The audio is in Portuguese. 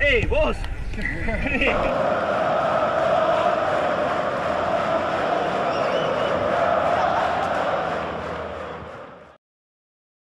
Ei, moço!